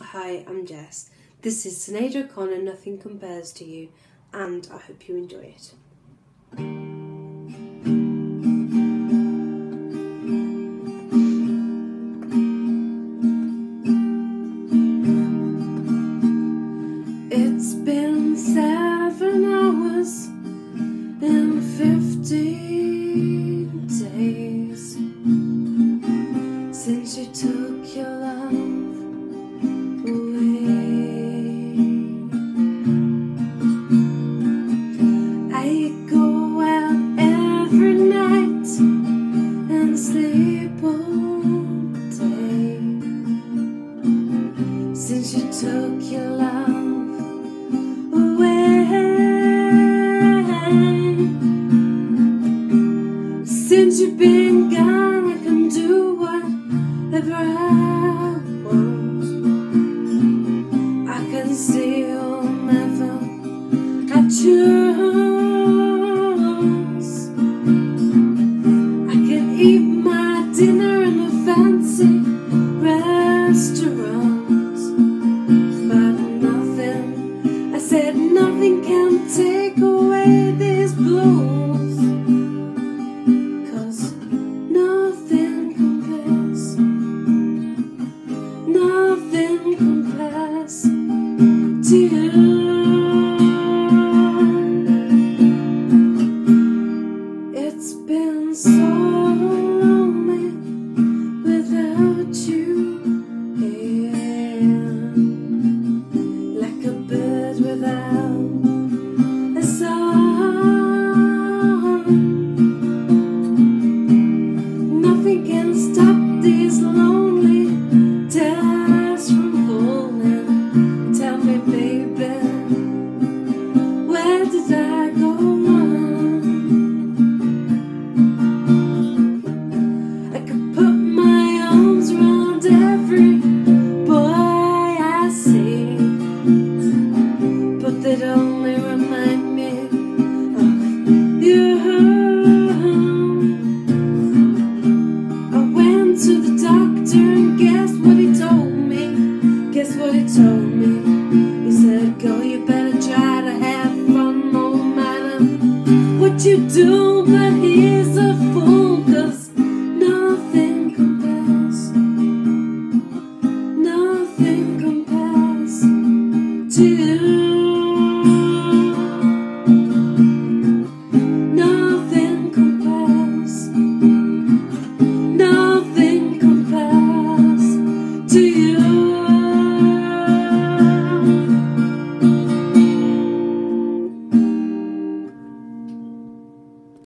Hi, I'm Jess. This is Sinead O'Connor, Nothing Compares to You, and I hope you enjoy it. It's been seven hours and sleep since you took your love away. Since you've been gone, I can do whatever I want. I can see you'll never I choose. I can eat these lonely do. But he's a fool, cause nothing compares. Nothing compares.